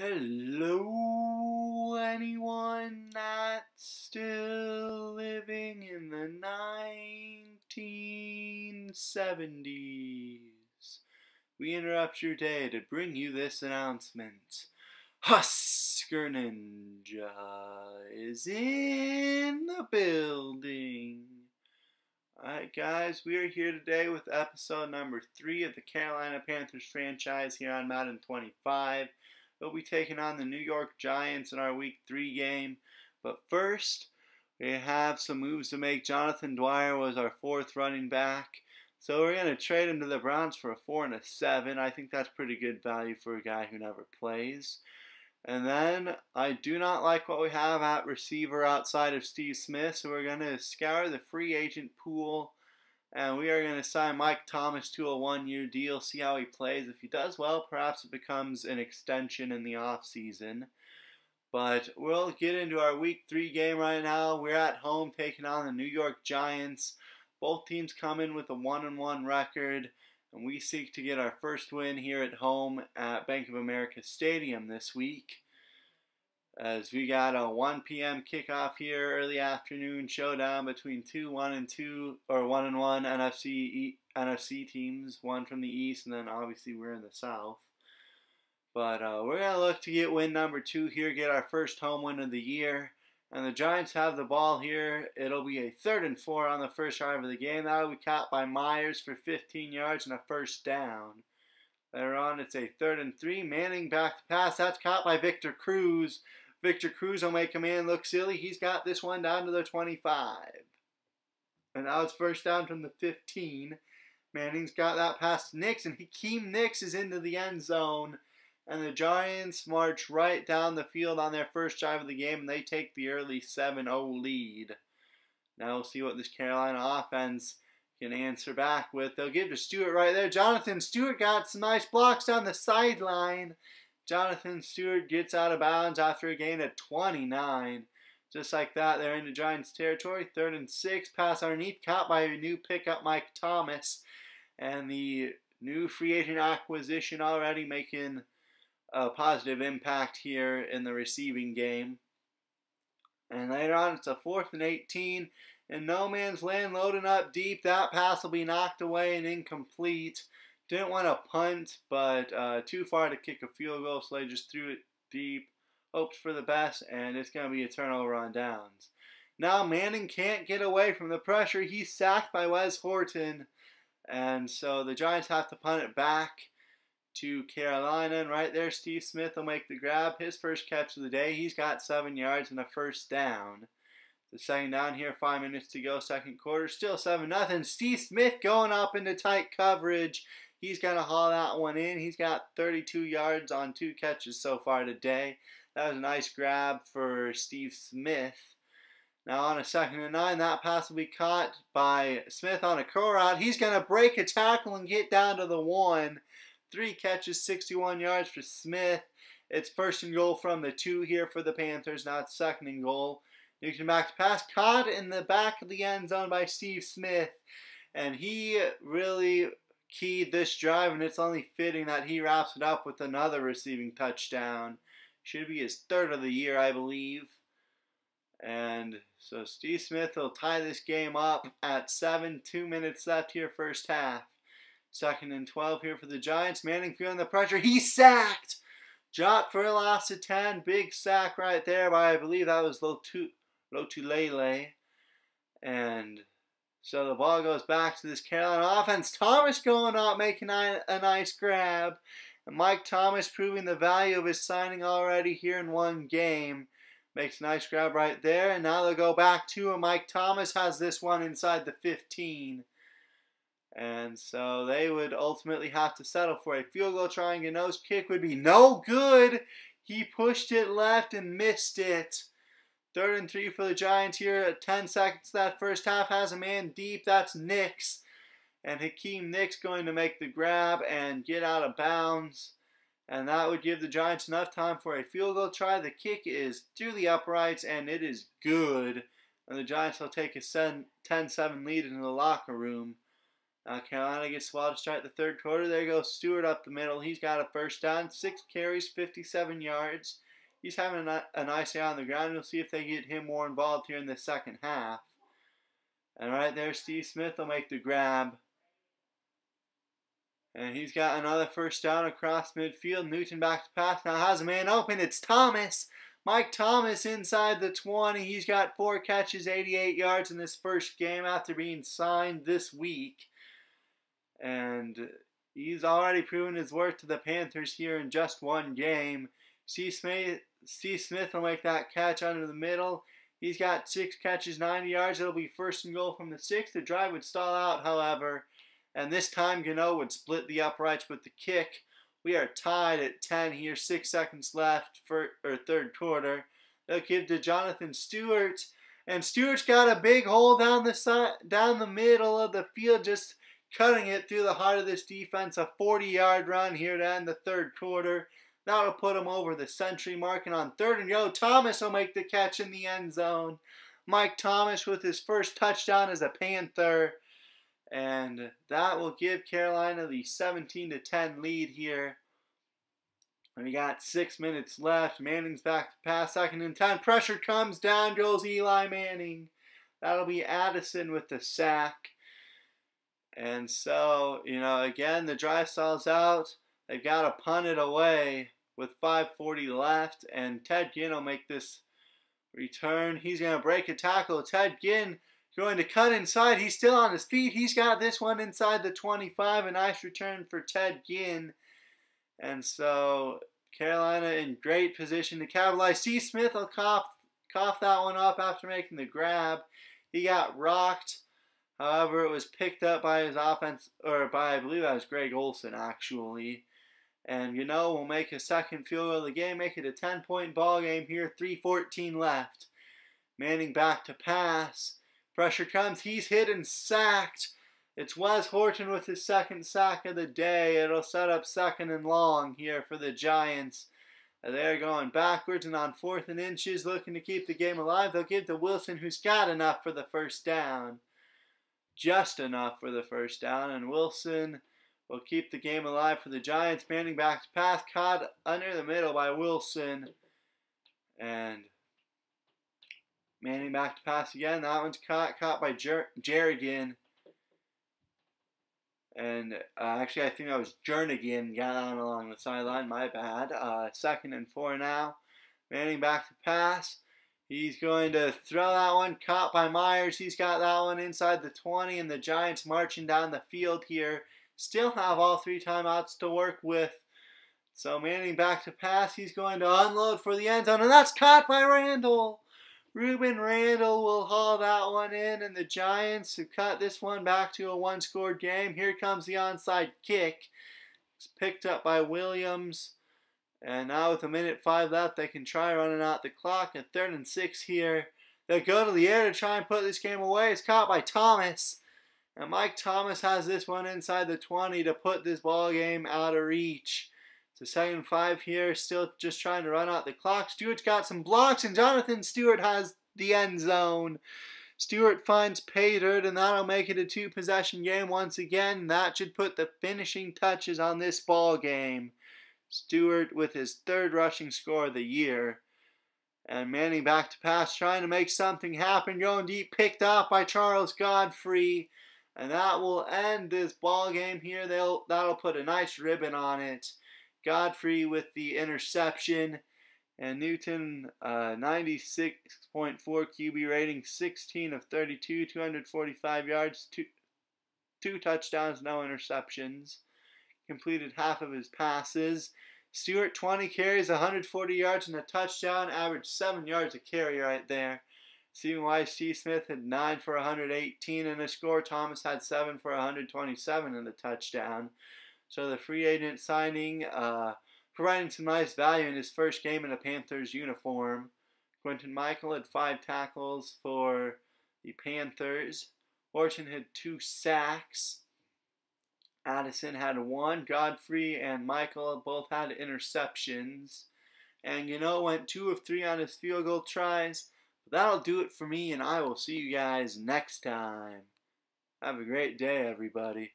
Hello, anyone that's still living in the 1970s. We interrupt your day to bring you this announcement. Husker Ninja is in the building. Alright, guys, we are here today with episode number three of the Carolina Panthers franchise here on Madden 25. We'll be taking on the New York Giants in our Week 3 game. But first, we have some moves to make. Jonathan Dwyer was our fourth running back. So we're going to trade him to the Browns for a 4 and a 7. I think that's pretty good value for a guy who never plays. And then I do not like what we have at receiver outside of Steve Smith, so we're going to scour the free agent pool and we are going to sign Mike Thomas to a one year deal, see how he plays. If he does well, perhaps it becomes an extension in the offseason. But we'll get into our week three game right now. We're at home taking on the New York Giants. Both teams come in with a one and one record, and we seek to get our first win here at home at Bank of America Stadium this week as we got a 1 p.m. kickoff here, early afternoon showdown between two 1 and 2 or 1 and 1 NFC NFC teams, one from the East, and then obviously we're in the South. But uh, we're gonna look to get win number two here, get our first home win of the year. And the Giants have the ball here. It'll be a third and four on the first drive of the game. That'll be caught by Myers for 15 yards and a first down. Later on, it's a third and three. Manning back to pass. That's caught by Victor Cruz Victor Cruz will make a man look silly. He's got this one down to the 25. And now it's first down from the 15. Manning's got that past Nicks, and Hakeem Nicks is into the end zone. And the Giants march right down the field on their first drive of the game, and they take the early 7 0 lead. Now we'll see what this Carolina offense can answer back with. They'll give to Stewart right there. Jonathan Stewart got some nice blocks down the sideline. Jonathan Stewart gets out of bounds after a gain of 29. Just like that, they're into Giants territory. Third and six, pass underneath, caught by a new pickup, Mike Thomas. And the new free agent acquisition already making a positive impact here in the receiving game. And later on, it's a fourth and 18. And no man's land, loading up deep. That pass will be knocked away and incomplete. Didn't want to punt, but uh, too far to kick a field goal, so they just threw it deep. Hoped for the best, and it's going to be a turnover on downs. Now Manning can't get away from the pressure. He's sacked by Wes Horton, and so the Giants have to punt it back to Carolina. And right there, Steve Smith will make the grab. His first catch of the day. He's got seven yards and a first down. The second down here, five minutes to go, second quarter. Still 7 nothing. Steve Smith going up into tight coverage He's going to haul that one in. He's got 32 yards on two catches so far today. That was a nice grab for Steve Smith. Now on a second and nine, that pass will be caught by Smith on a curl route. He's going to break a tackle and get down to the one. Three catches, 61 yards for Smith. It's first and goal from the two here for the Panthers. Now it's second and goal. Newton back to pass, caught in the back of the end zone by Steve Smith. And he really keyed this drive, and it's only fitting that he wraps it up with another receiving touchdown. Should be his third of the year, I believe. And so Steve Smith will tie this game up at 7, 2 minutes left here, first half. Second and 12 here for the Giants. Manning feeling the pressure. He's sacked! Dropped for a loss of 10. Big sack right there by, I believe that was Lotulelei. And so the ball goes back to this Carolina offense. Thomas going up, making a, nice grab. And Mike Thomas proving the value of his signing already here in one game. Makes a nice grab right there. And now they'll go back to him. Mike Thomas has this one inside the 15. And so they would ultimately have to settle for a field goal trying a nose kick would be no good. He pushed it left and missed it. Third and three for the Giants here at 10 seconds. That first half has a man deep. That's Nicks. And Hakeem Nicks going to make the grab and get out of bounds. And that would give the Giants enough time for a field goal try. The kick is through the uprights and it is good. And the Giants will take a 10 7 lead into the locker room. Uh, Carolina gets ball to start the third quarter. There goes Stewart up the middle. He's got a first down, six carries, 57 yards. He's having a, a nice day on the ground. You'll see if they get him more involved here in the second half. And right there, Steve Smith will make the grab. And he's got another first down across midfield. Newton back to pass. Now has a man open. It's Thomas. Mike Thomas inside the 20. He's got four catches, 88 yards in this first game after being signed this week. And he's already proven his worth to the Panthers here in just one game. Steve Smith, Steve Smith will make that catch under the middle. He's got six catches, 90 yards. It'll be first and goal from the six. The drive would stall out, however, and this time Gano would split the uprights with the kick. We are tied at 10 here, six seconds left for or third quarter. They'll give to Jonathan Stewart, and Stewart's got a big hole down the side, down the middle of the field, just cutting it through the heart of this defense. A 40-yard run here to end the third quarter. That'll put him over the century mark. And on third and go, Thomas will make the catch in the end zone. Mike Thomas with his first touchdown as a Panther. And that will give Carolina the 17 to 10 lead here. And we got six minutes left. Manning's back to pass. Second and 10. Pressure comes down. Goes Eli Manning. That'll be Addison with the sack. And so, you know, again, the drive stalls out. They've got to punt it away with 5.40 left. And Ted Ginn will make this return. He's going to break a tackle. Ted Ginn going to cut inside. He's still on his feet. He's got this one inside the 25. A nice return for Ted Ginn. And so Carolina in great position to capitalize. C. Smith will cough, cough that one up after making the grab. He got rocked. However, it was picked up by his offense, or by, I believe that was Greg Olsen actually. And, you know, we'll make a second field goal of the game, make it a 10 point ball game here, 3.14 left. Manning back to pass. Pressure comes. He's hit and sacked. It's Wes Horton with his second sack of the day. It'll set up second and long here for the Giants. They're going backwards and on fourth and inches, looking to keep the game alive. They'll give to Wilson, who's got enough for the first down. Just enough for the first down. And Wilson will keep the game alive for the Giants. Manning back to pass, caught under the middle by Wilson. And Manning back to pass again. That one's caught, caught by Jer- Jerrigan. And uh, actually, I think that was Jernigan got on along the sideline. My bad. Uh, second and four now. Manning back to pass. He's going to throw that one. Caught by Myers. He's got that one inside the 20. And the Giants marching down the field here. Still have all three timeouts to work with. So Manning back to pass. He's going to unload for the end zone. And that's caught by Randle. Rueben Randle will haul that one in, and the Giants have cut this one back to a one scored game. Here comes the onside kick. It's picked up by Williams. And now with a minute five left, they can try running out the clock. At third and six here, they'll go to the air to try and put this game away. It's caught by Thomas. And Mike Thomas has this one inside the 20 to put this ball game out of reach. So second five here, still just trying to run out the clock. Stewart's got some blocks, and Jonathan Stewart has the end zone. Stewart finds pay dirt, and that'll make it a two possession game once again. That should put the finishing touches on this ball game. Stewart with his third rushing score of the year. And Manning back to pass, trying to make something happen. Going deep, picked up by Charles Godfrey. And that will end this ball game here. They'll, that'll put a nice ribbon on it. Godfrey with the interception. And Newton, uh, 96.4 QB rating, 16 of 32, 245 yards, two, two touchdowns, no interceptions. Completed half of his passes. Stewart, 20 carries, 140 yards, and a touchdown. Averaged 7 yards a carry right there. Stephen Weiss. Smith had 9 for 118 and a score. Thomas had 7 for 127 and a touchdown. So the free agent signing, uh, providing some nice value in his first game in a Panthers uniform. Quintin Mikell had five tackles for the Panthers. Horton had two sacks. Addison had one. Godfrey and Mikell both had interceptions. And you know, went two of three on his field goal tries. That'll do it for me, and I will see you guys next time. Have a great day, everybody.